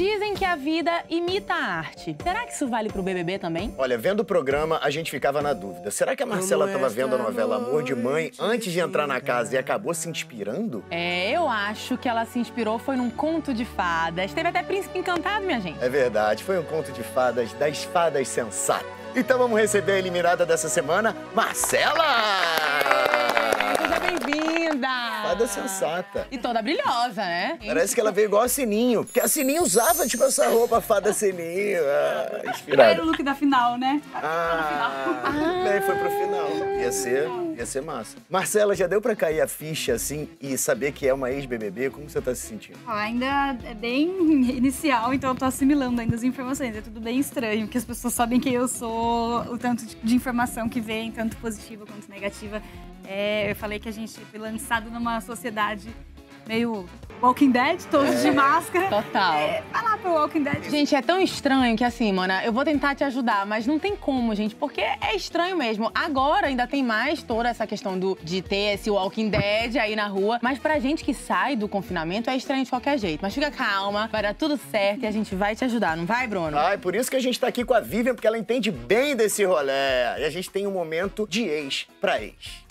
Dizem que a vida imita a arte. Será que isso vale pro BBB também? Olha, vendo o programa, a gente ficava na dúvida. Será que a Marcela estava vendo a novela Amor de Mãe antes de entrar na casa e acabou se inspirando? É, eu acho que ela se inspirou foi num conto de fadas. Teve até Príncipe Encantado, minha gente. É verdade, foi um conto de fadas das fadas sensatas. Então vamos receber a eliminada dessa semana, Marcela! Fada sensata. E toda brilhosa, né? Parece que ela veio igual a Sininho, porque a Sininho usava, tipo, essa roupa fada Sininho. Ah, Era inspirada. o look da final, né? Ah, daí foi pro final. Ia ser, ia ser massa. Marcela, já deu pra cair a ficha, assim, e saber que é uma ex-BBB? Como você tá se sentindo? Ó, ainda é bem inicial, então eu tô assimilando ainda as informações. É tudo bem estranho, porque as pessoas sabem quem eu sou, o tanto de informação que vem, tanto positiva quanto negativa. É, eu falei que a gente foi lançado numa sociedade meio Walking Dead, todos de máscara. Total. É, vai lá pro Walking Dead. Gente, é tão estranho que assim, mana, eu vou tentar te ajudar, mas não tem como, gente, porque é estranho mesmo. Agora ainda tem mais toda essa questão do, de ter esse Walking Dead aí na rua, mas pra gente que sai do confinamento é estranho de qualquer jeito. Mas fica calma, vai dar tudo certo e a gente vai te ajudar, não vai, Bruno? Ah, é por isso que a gente tá aqui com a Vivian, porque ela entende bem desse rolê. E a gente tem um momento de ex pra ex.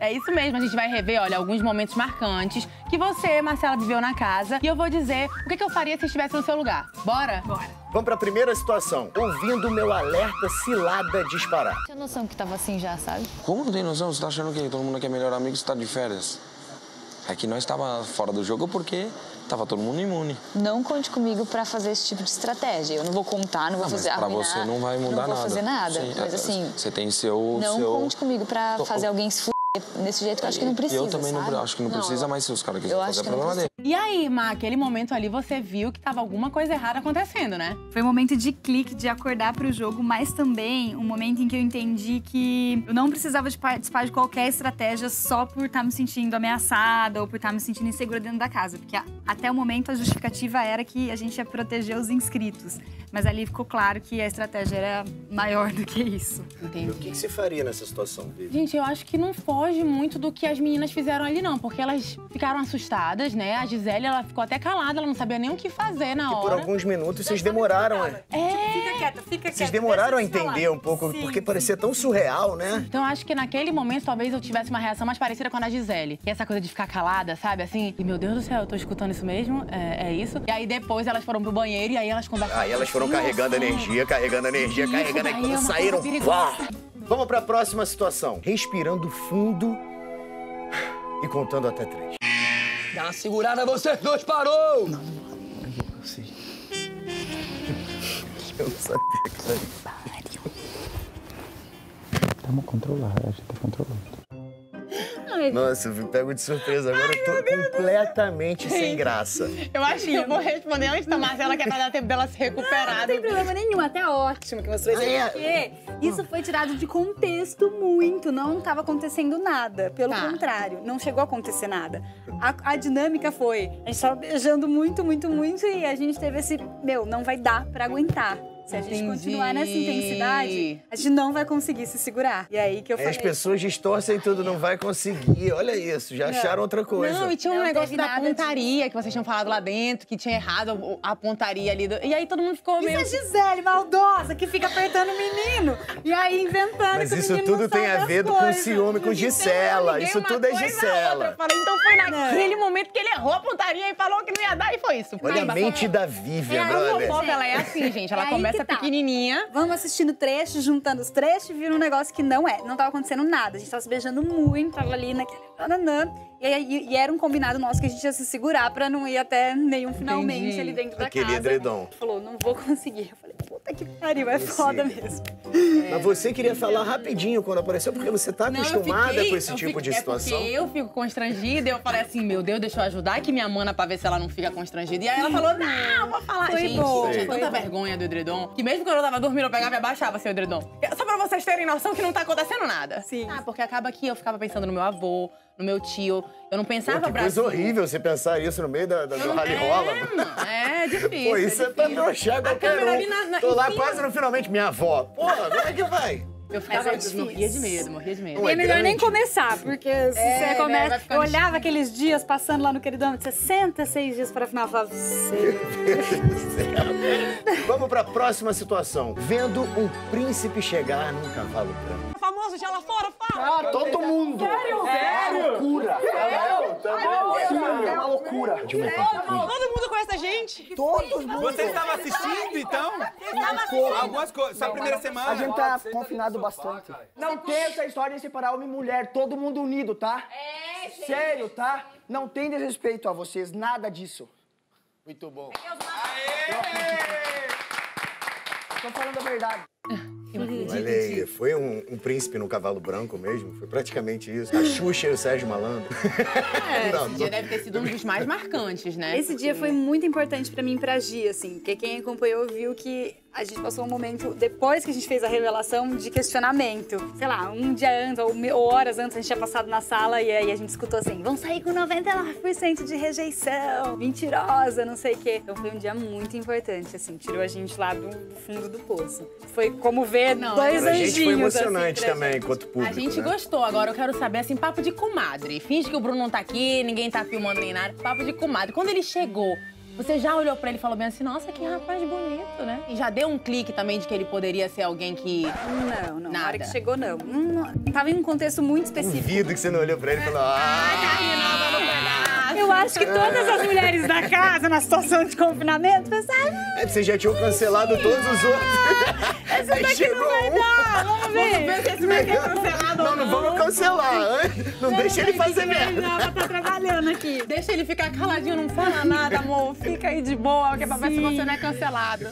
É isso mesmo, a gente vai rever, olha, alguns momentos marcantes que você, Marcela, viveu na casa. E eu vou dizer o que que eu faria se estivesse no seu lugar. Bora? Bora. Vamos pra primeira situação. Ouvindo meu alerta cilada disparar. Tinha noção que tava assim já, sabe? Como não tem noção? Você tá achando que todo mundo que é melhor amigo está de férias? É que nós estava fora do jogo porque tava todo mundo imune. Não conte comigo pra fazer esse tipo de estratégia. Eu não vou contar, não vou mas fazer pra arruinar, você não vai mudar Não vou nada. fazer nada. Sim, mas é, assim, Você tem seu. não seu... conte comigo pra Tô- fazer alguém se f... desse jeito que eu acho que não precisa, Eu também não sabe? acho que não, precisa, mas se os caras eu quiserem fazer, é que não problema dele. E aí, irmã, aquele momento ali você viu que tava alguma coisa errada acontecendo, né? Foi um momento de clique, de acordar pro jogo, mas também um momento em que eu entendi que eu não precisava de participar de qualquer estratégia só por estar me sentindo ameaçada ou por estar me sentindo insegura dentro da casa. Porque até o momento a justificativa era que a gente ia proteger os inscritos. Mas ali ficou claro que a estratégia era maior do que isso. E Entendi. o que, que você faria nessa situação, Vivian? Gente, eu acho que não foge muito do que as meninas fizeram ali, não. Porque elas ficaram assustadas, né? A Gisele, ela ficou até calada, ela não sabia nem o que fazer na E por hora. alguns minutos vocês demoraram. a- Fica quieta, fica quieta. Vocês demoraram a eu falar. entender um pouco, Sim, porque sim. parecia tão surreal, né? Então eu acho que naquele momento talvez eu tivesse uma reação mais parecida com a da Gisele. Que é essa coisa de ficar calada, sabe? Assim, e meu Deus do céu, eu tô escutando isso mesmo? É, é isso? E aí depois elas foram pro banheiro e aí elas conversaram. Aí elas foram carregando energia, carregando energia, carregando. Aí é saíram, pá! Vamos pra próxima situação. Respirando fundo e contando até três. Dá uma segurada, vocês dois parou! Eu não sabia que isso aí. Vamos controlar, a gente tá controlando. Nossa, eu me pego de surpresa. Agora eu tô completamente sem graça. Eu acho que eu vou responder antes da Marcela, que é pra dar tempo dela se recuperar. Não tem problema nenhum, até ótimo que você vai dizer. Ah, Porque isso foi tirado de contexto muito, não estava acontecendo nada. Pelo Tá. contrário, não chegou a acontecer nada. A, a dinâmica foi, a gente tava beijando muito, muito, muito e a gente teve esse, meu, não vai dar pra aguentar. Se a gente continuar nessa intensidade, a gente não vai conseguir se segurar. E aí que eu falei... as pessoas distorcem tudo, não vai conseguir. Olha isso, já acharam outra coisa. Não, e tinha um Não negócio da pontaria que vocês tinham falado lá dentro, que tinha errado a pontaria ali. do- E aí todo mundo ficou Isso meio. é Gisele, maldosa, que fica apertando o menino. E aí inventando Mas que o isso não tudo tem a ver com coisas. ciúme, com Gisela. Isso tudo é a. Gisela. Falei, então foi naquele momento que ele errou a pontaria e falou que não ia dar e foi isso. Olha a mente só- da É, Vivian, a brother. fofoca, ela é assim, gente. Ela É começa que tá. pequenininha. Vamos assistindo trechos, juntando os trechos e vira um negócio que não é. Não tava acontecendo nada. A gente tava se beijando muito, tava ali naquele. Nananã. E, aí- e era um combinado nosso que a gente ia se segurar pra não ir até nenhum finalmente Entendi. ali dentro da Aquele casa. edredom. Falou, não vou conseguir. Eu falei, puta que pariu, é foda mesmo. Mas você queria falar rapidinho quando apareceu, porque você tá Não, acostumada fiquei- com esse tipo fico- de é situação. porque eu fico constrangida e eu falei assim, meu Deus, deixa eu ajudar aqui minha mana pra ver se ela não fica constrangida. E aí ela falou, não, vou falar. Foi Gente, bom, eu tinha tanta bom. vergonha do edredom, que mesmo quando eu tava dormindo, eu pegava e abaixava seu edredom. Só pra vocês terem noção que não tá acontecendo nada. Sim. Ah, porque acaba que eu ficava pensando no meu avô, no meu tio. Eu não pensava Pô, que Brasil. coisa horrível você pensar isso no meio da, da- do rally rola. É, é difícil. Pô, isso é, pra difícil. broxar A qualquer um. ali na- na- Tô lá cima. quase no finalmente, minha avó. Porra, como é que vai? Eu ficava, é morria de medo, morria de medo. Não E é é melhor nem grande? começar, porque se É, você né, começa. ficar eu olhava aqueles dias passando lá no queridômetro, 66 dias para a final, eu falava, "Sério?" Vamos pra próxima situação. Vendo um príncipe chegar num cavalo branco. Famoso já lá fora, fala. Ah, todo mundo! Sério? Sério? Loucura! É uma loucura! Todo mundo conhece a gente. Todos mundo! Você estava assistindo, então? Algumas coisas. Só a primeira semana? A gente tá confinado bastante. Não tem essa história de separar homem e mulher, todo mundo unido, tá? É, Sério, tá? Não tem desrespeito a vocês, nada disso. Muito bom. Tô falando a verdade. Olha aí, foi um, um príncipe no cavalo branco mesmo? Foi praticamente isso. A Xuxa e o Sérgio Malandro. Não, Esse dia deve ter sido um dos mais marcantes, né? Esse dia foi muito importante pra mim e pra Gi, assim, porque quem acompanhou viu que a gente passou um momento, depois que a gente fez a revelação, de questionamento. Sei lá, um dia antes ou, horas antes a gente tinha passado na sala e aí a gente escutou assim: vão sair com 99% de rejeição, mentirosa, não sei o quê. Então foi um dia muito importante, assim, tirou a gente lá do, do fundo do poço. Foi como ver Não, dois pra anjinhos. gente foi assim, emocionante pra também, gente. enquanto público. A gente né? gostou. Agora eu quero saber, assim, papo de comadre. Finge que o Bruno não tá aqui, ninguém tá filmando nem nada. Papo de comadre. Quando ele chegou, você já olhou pra ele e falou bem assim, nossa, que rapaz bonito, né? E já deu um clique também de que ele poderia ser alguém que... Não, não. Na hora Nada. que chegou, não. Não. Tava em um contexto muito específico. Duvido que você não olhou pra ele e falou, ah, Eu acho que todas as mulheres da casa, na situação de confinamento, pensaram, é, vocês já tinham cancelado todos os outros. essa Aí daqui não vai um. dar, vamos ver. Vamos ver se esse vai ser cancelado Não, ou não não. vamos cancelar. hein? Não deixa ele fazer merda. Não, ela tá trabalhando aqui. Deixa ele ficar caladinho, não fala nada, amor. Fica aí de boa, que é pra ver se você não é cancelado.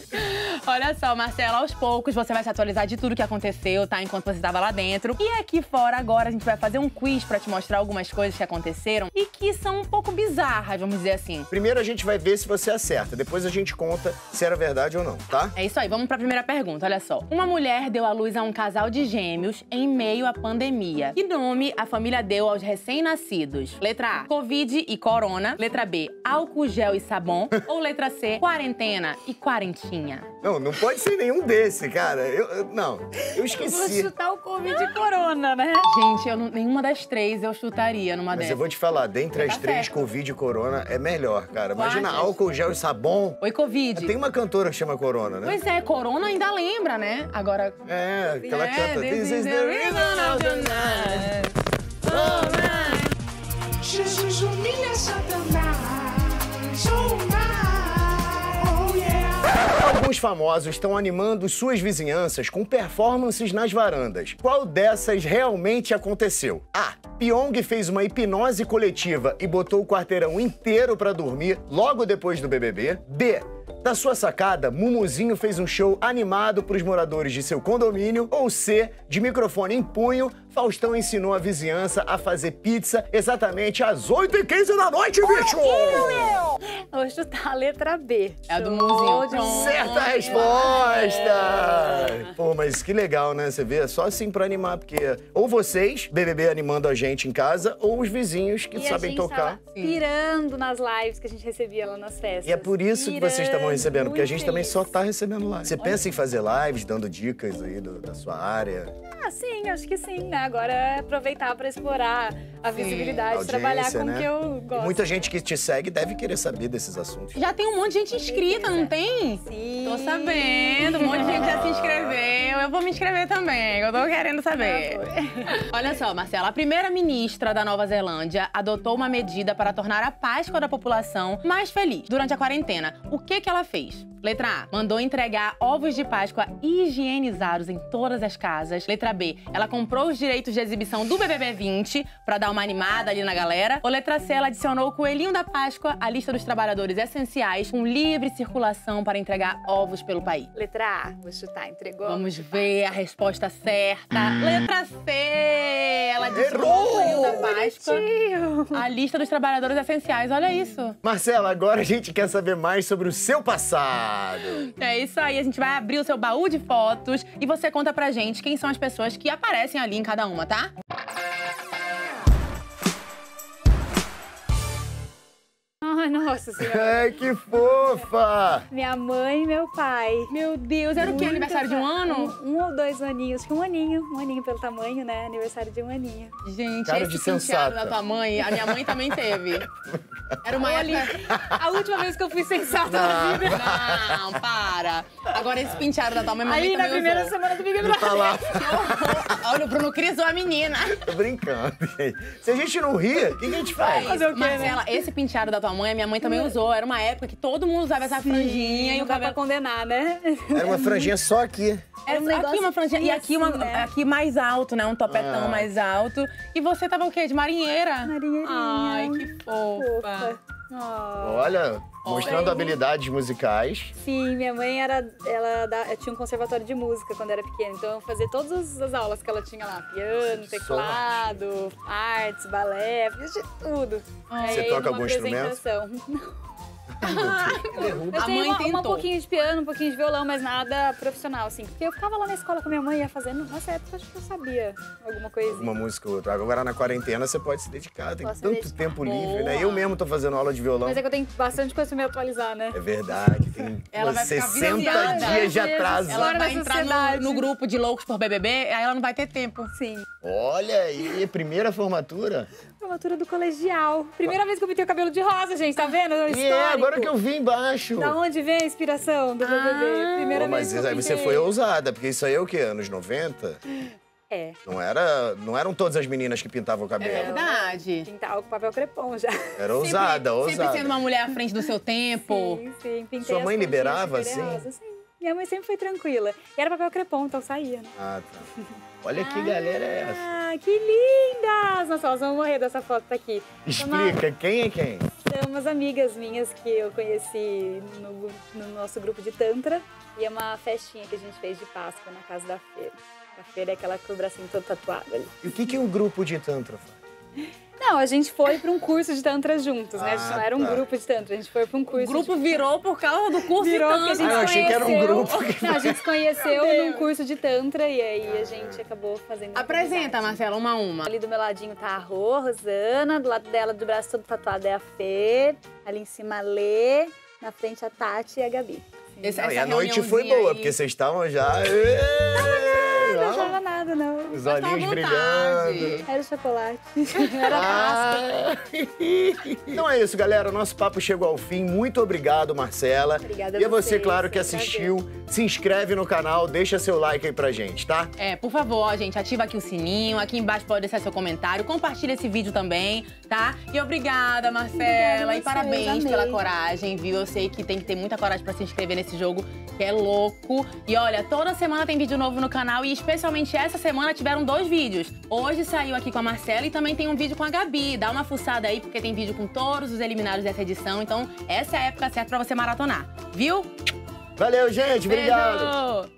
Olha só, Marcela, aos poucos você vai se atualizar de tudo que aconteceu, tá? Enquanto você estava lá dentro. E aqui fora, agora, a gente vai fazer um quiz pra te mostrar algumas coisas que aconteceram e que são um pouco bizarras, vamos dizer assim. Primeiro a gente vai ver se você acerta, depois a gente conta se era verdade ou não, tá? É isso aí, vamos pra primeira pergunta, olha só. Uma mulher deu à luz a um casal de gêmeos em meio à pandemia. Que nome a família deu aos recém-nascidos? Letra A, Covid e Corona. Letra B, álcool, gel e sabão. Ou letra C, quarentena e quarentinha. Não, não pode ser nenhum desse, cara. Eu, eu- não, eu Vou esqueci. chutar o Covid e Corona, né? Gente, eu não- nenhuma das três eu chutaria numa Mas dessas. eu vou te falar, dentre as Tá três, certo. Covid e Corona é melhor, cara. Imagina achas? álcool, gel e sabão. Oi, Covid. Tem uma cantora que chama Corona, né? Pois é, Corona ainda lembra, né? Agora. É, que ela É, canta. this is the reason of the night. Oh. Jesus humilha Satanás. Oh. Alguns famosos estão animando suas vizinhanças com performances nas varandas. Qual dessas realmente aconteceu? A. Pyong fez uma hipnose coletiva e botou o quarteirão inteiro pra dormir logo depois do BBB. B. Da sua sacada, Mumuzinho fez um show animado pros moradores de seu condomínio. Ou C. De microfone em punho, Faustão ensinou a vizinhança a fazer pizza exatamente às 8h15 da noite, bicho! Vou chutar a letra B. É a do bola. Certa resposta! Pô, mas que legal, né? Você vê, é só assim pra animar, porque ou vocês, BBB animando a gente em casa, ou os vizinhos que E a sabem gente tocar. pirando nas lives que a gente recebia lá nas festas. E é por isso que vocês estavam Pirando, recebendo, porque a gente também feliz. só tá recebendo lá. Você pensa em fazer lives, dando dicas aí do- da sua área? Ah, sim, acho que sim, né? Agora é aproveitar pra explorar a visibilidade, trabalhar com o né? que eu E gosto. muita gente que te segue deve querer saber desses assuntos. Já tem um monte de gente inscrita, não tem? Sim. Tô sabendo, um monte de gente já se inscreveu. Eu vou me inscrever também, eu tô querendo saber. Olha só, Marcela, a primeira ministra da Nova Zelândia adotou uma medida para tornar a Páscoa da população mais feliz durante a quarentena. O que que ela fez? Letra A, mandou entregar ovos de Páscoa higienizados em todas as casas. Letra B, ela comprou os direitos de exibição do BBB 20 para dar uma animada ali na galera. Ou letra C, ela adicionou o coelhinho da Páscoa à lista dos trabalhadores essenciais com livre circulação para entregar ovos pelo país. Letra A, vou chutar, entregou. Vamos ver a resposta certa. Letra C! Ela coelhinho da Páscoa à lista dos trabalhadores essenciais. Olha isso. Marcela, agora a gente quer saber mais sobre o seu passado. É isso aí, a gente vai abrir o seu baú de fotos e você conta pra gente quem são as pessoas que aparecem ali em cada uma, tá? Ai, nossa senhora. Ai, que fofa! Minha mãe e meu pai. Meu Deus, era o quê? Muito Aniversário de um ano? Um, um ou dois aninhos. Acho que um aninho. Um aninho pelo tamanho, né? Aniversário de um aninho. Gente, Cara esse de penteado da tua mãe, a minha mãe também teve. Era uma Olha, época... a última vez que eu fui sensata na vida. Não, para. Agora esse penteado da tua mãe, mamãe Ali na primeira usou. semana do Big Brother. tá lá. Olha, o Bruno Cris ou a menina. Tô brincando, gente. Se a gente não rir, o que, que a gente faz? Fazer o quê, né? Marcela, esse penteado da tua mãe, a minha mãe também usou. Era uma época que todo mundo usava essa franjinha e o cabelo... pra condenar, né? Era uma franjinha só aqui. Era um aqui negócio uma franjinha e aqui, uma, assim, né? aqui mais alto, né? Um topetão Ah. mais alto. E você tava o quê? De marinheira? Marinheirinha. Ai, que fofa. Fofa. Oh. Olha, mostrando habilidades musicais. Sim, minha mãe era, ela da- tinha um conservatório de música quando era pequena, então eu fazia todas as, as aulas que ela tinha lá, piano, teclado, artes, balé, fiz de tudo. Você Aí, toca algum instrumento? apresentação. A Eu mãe uma, tentou. pouquinho de piano, um pouquinho de violão, mas nada profissional, assim. Porque eu ficava lá na escola com minha mãe, ia fazendo. Nessa época, acho que eu sabia alguma coisinha. Uma música ou outra. Agora na quarentena você pode se dedicar, tem Posso tanto dedicar. tempo livre, né? Boa. Eu mesmo tô fazendo aula de violão. Mas é que eu tenho bastante coisa pra me atualizar, né? É verdade, tem Ela vai ficar 60 viciada. dias de atraso. Ela vai entrar no, no grupo de loucos por BBB, aí ela não vai ter tempo. Sim. Olha aí, primeira formatura. Formatura do colegial. Primeira vez que eu pintei o cabelo de rosa, gente, tá vendo? O E é, agora que eu vi embaixo. Da onde vem a inspiração do BBB? Primeira Pô, mas vez que eu aí você pintei. foi ousada, porque isso aí é o quê? Anos 90? É. Não, era, não eram todas as meninas que pintavam o É cabelo. verdade. Pintar com papel crepom já. Era ousada, sempre, ousada. sempre sendo uma mulher à frente do seu tempo. Sim, sim. Pintei Sua mãe liberava, assim? Sim. Minha mãe sempre foi tranquila. E era papel crepom, então saía. né? Ah, tá. Olha que galera é essa. Ah, que lindas! Nossa, elas vão morrer dessa foto aqui. Explica, quem é quem? São umas amigas minhas que eu conheci no, no nosso grupo de Tantra. E é uma festinha que a gente fez de Páscoa na casa da feira. A feira é aquela com o bracinho todo tatuado ali. E o que, que um grupo de tantra faz? Não, a gente foi para um curso de Tantra juntos, né? A gente Ah, não era um tá. grupo de Tantra, a gente foi para um O curso. grupo de... virou por causa do curso Virou de porque a gente Ah, eu achei que era um conheceu- grupo que- Não, a gente se conheceu num curso de Tantra e aí a gente acabou fazendo. Apresenta. Marcela, uma a uma. Ali do meu ladinho tá a Rô, Rosana, do lado dela, do braço todo tatuado, é a Fer, ali em cima a Lê, na frente a Tati e a Gabi. Esse- Não, e a noite foi boa, aí. porque vocês estavam já. Não Achava nada, não. Os Mas olhinhos brilhando. Era chocolate. Era. Ah. Então é isso, galera. Nosso papo chegou ao fim. Muito obrigado, Marcela. Obrigada E a você, vocês, claro, que assistiu. Se inscreve no canal, deixa seu like aí pra gente, tá? É, por favor, ó, gente, ativa aqui o sininho. Aqui embaixo pode deixar seu comentário. Compartilha esse vídeo também, tá? E obrigada, Marcela. Obrigada e parabéns amei. pela coragem, viu? Eu sei que tem que ter muita coragem pra se inscrever nesse jogo, que é louco. E olha, toda semana tem vídeo novo no canal e especialmente essa semana tiveram dois vídeos. Hoje saiu aqui com a Marcela e também tem um vídeo com a Gabi. Dá uma fuçada aí, porque tem vídeo com todos os eliminados dessa edição. Então, essa é a época certa pra você maratonar, viu? Valeu, gente. Obrigado. Beijo!